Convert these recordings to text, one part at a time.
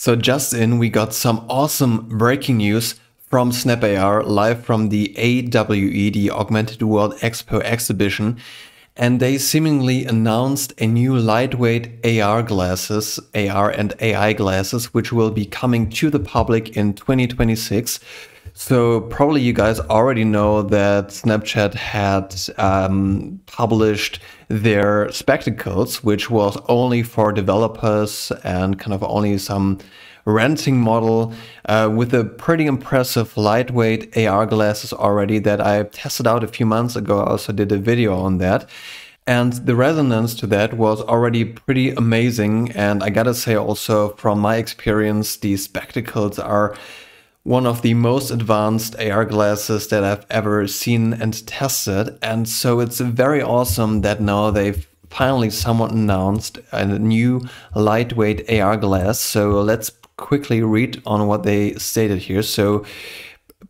So just in, we got some awesome breaking news from Snap AR live from the AWE, the Augmented World Expo exhibition. And they seemingly announced a new lightweight AR glasses, AR and AI glasses, which will be coming to the public in 2026. So probably you guys already know that Snapchat had um, published their spectacles, which was only for developers and kind of only some renting model uh, with a pretty impressive lightweight AR glasses already that I tested out a few months ago. I also did a video on that. And the resonance to that was already pretty amazing. And I gotta say also from my experience, these spectacles are one of the most advanced AR glasses that I've ever seen and tested. And so it's very awesome that now they've finally someone announced a new lightweight AR glass. So let's quickly read on what they stated here. So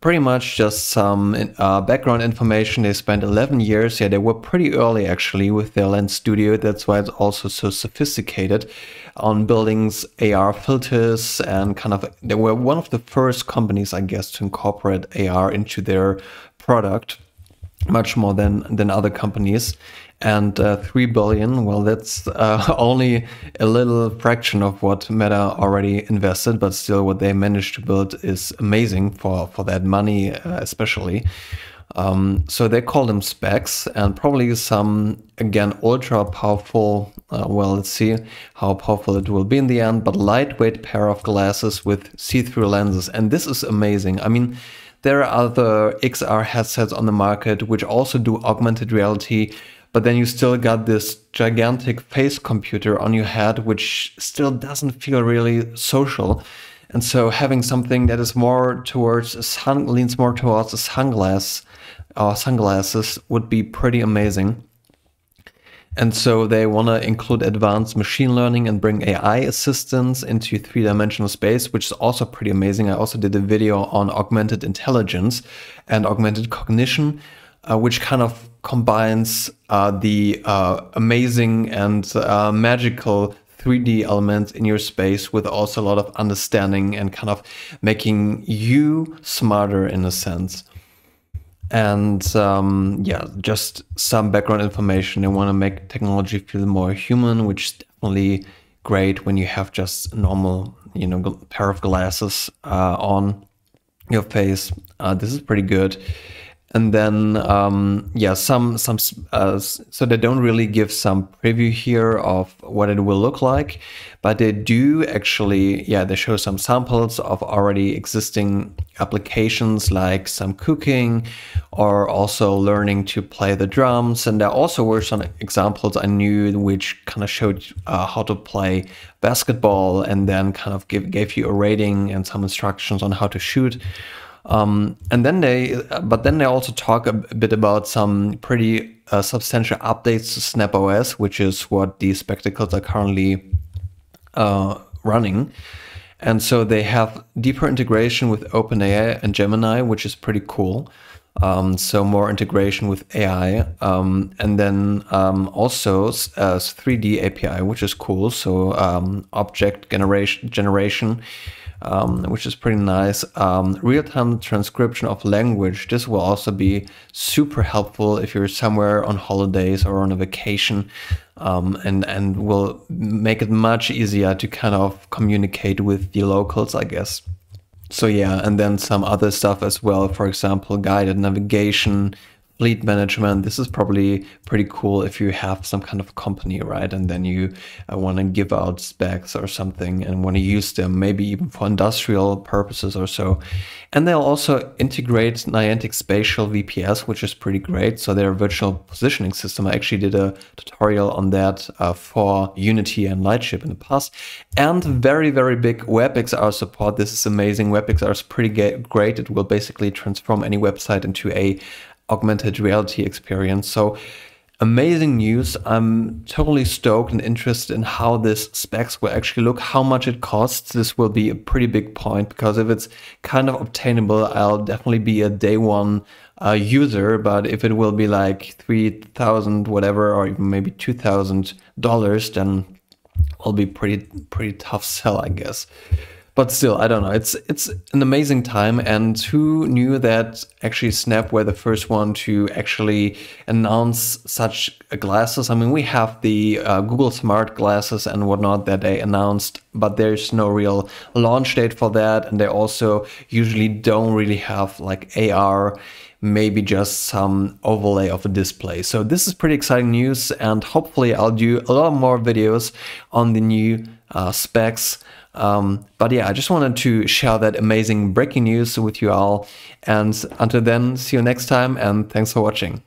pretty much just some uh, background information. They spent 11 years. Yeah, they were pretty early actually with their lens studio. That's why it's also so sophisticated on buildings, AR filters, and kind of they were one of the first companies, I guess, to incorporate AR into their product much more than than other companies. And uh, 3 billion well that's uh, only a little fraction of what meta already invested but still what they managed to build is amazing for for that money uh, especially um, so they call them specs and probably some again ultra powerful uh, well let's see how powerful it will be in the end but lightweight pair of glasses with see-through lenses and this is amazing i mean there are other XR headsets on the market which also do augmented reality but then you still got this gigantic face computer on your head, which still doesn't feel really social. And so having something that is more towards a sun leans more towards a sunglass or sunglasses would be pretty amazing. And so they want to include advanced machine learning and bring AI assistance into three dimensional space, which is also pretty amazing. I also did a video on augmented intelligence and augmented cognition, uh, which kind of combines uh, the uh, amazing and uh, magical 3D elements in your space with also a lot of understanding and kind of making you smarter in a sense. And um, yeah, just some background information. They want to make technology feel more human, which is definitely great when you have just normal, you know, pair of glasses uh, on your face. Uh, this is pretty good and then um, yeah some some uh, so they don't really give some preview here of what it will look like but they do actually yeah they show some samples of already existing applications like some cooking or also learning to play the drums. And there also were some examples i knew which kind of showed uh, how to play basketball and then kind of give, gave you a rating and some instructions on how to shoot um, and then they, but then they also talk a, bit about some pretty uh, substantial updates to Snap OS, which is what these spectacles are currently uh, running. And so they have deeper integration with OpenAI and Gemini, which is pretty cool. Um, so more integration with AI, um, and then um, also as 3D API, which is cool. So um, object generation generation um, which is pretty nice. Um, Real-time transcription of language. This will also be super helpful if you're somewhere on holidays or on a vacation, um, and and will make it much easier to kind of communicate with the locals, I guess. So yeah, and then some other stuff as well. For example, guided navigation, fleet management. This is probably pretty cool if you have some kind of company, right? And then you uh, want to give out specs or something and want to use them, maybe even for industrial purposes or so. And they'll also integrate Niantic Spatial VPS, which is pretty great. So their virtual positioning system. I actually did a tutorial on that uh, for Unity and Lightship in the past. And very, very big WebXR support. This is amazing. WebXR is pretty great. It will basically transform any website into a augmented reality experience. So amazing news. I'm totally stoked and interested in how this specs will actually look, how much it costs. This will be a pretty big point because if it's kind of obtainable, I'll definitely be a day one uh, user. But if it will be like 3000 whatever, or even maybe $2,000, then will be pretty, pretty tough sell, I guess. But still, I don't know. It's it's an amazing time, and who knew that actually Snap were the first one to actually announce such glasses? I mean, we have the uh, Google Smart glasses and whatnot that they announced, but there's no real launch date for that, and they also usually don't really have like AR maybe just some overlay of a display. So this is pretty exciting news and hopefully I'll do a lot more videos on the new uh, specs. Um, but yeah, I just wanted to share that amazing breaking news with you all. And until then, see you next time and thanks for watching.